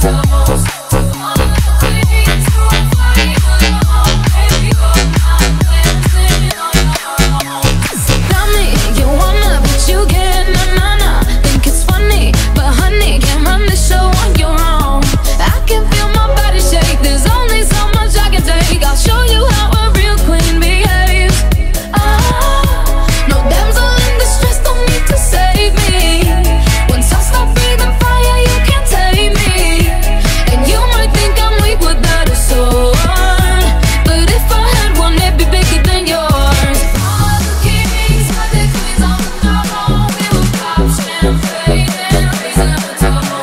Come on. reason, a a.